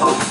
well.